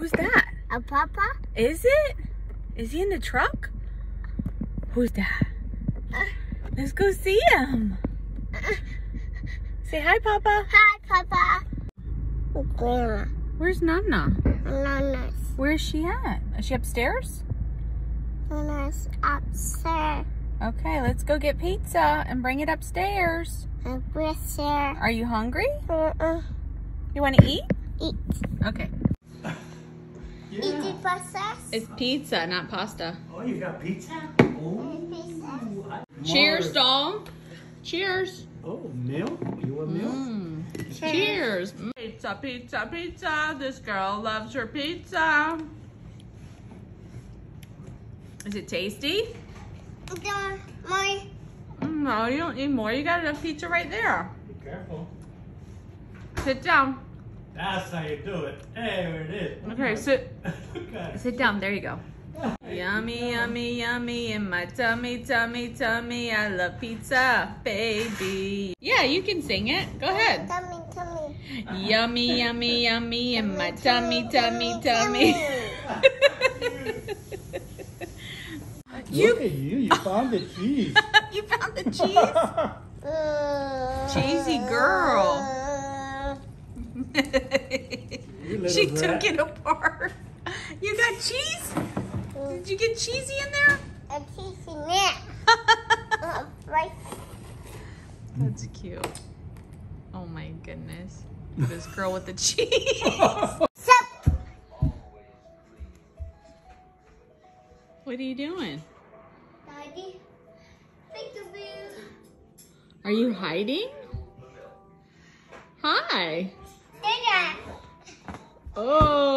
Who's that? A papa? Is it? Is he in the truck? Who's that? Uh. Let's go see him. Uh. Say hi, Papa. Hi, Papa. Grandma. Where's Nana? Nana's. Where's she at? Is she upstairs? Nana's upstairs. Okay, let's go get pizza and bring it upstairs. There. Are you hungry? Uh-uh. You want to eat? Eat. Okay. Eat the process. It's pizza, not pasta. Oh, you got pizza? Oh. Pizza. Cheers, doll. Cheers. Oh, milk? You want milk? Mm. Cheers. Pizza, pizza, pizza. This girl loves her pizza. Is it tasty? Don't my Mm, No, you don't need more. You got enough pizza right there. Be careful. Sit down. That's how you do it. There it is. Okay, sit. okay. Sit down. There you go. Yummy, yummy, yummy in my tummy, tummy, tummy. I love pizza, baby. Yeah, you can sing it. Go ahead. tummy, tummy. Yummy, yummy, yummy in my tummy, tummy, tummy. Look at you. You found the cheese. you found the cheese? Cheesy girl. You little she took it apart. You got cheese? Did you get cheesy in there? A cheesy neck. Uh, right. That's cute. Oh my goodness. This girl with the cheese. Sup. What are you doing? Daddy. Peekaboo. Are you hiding? Hi. 点点。哦。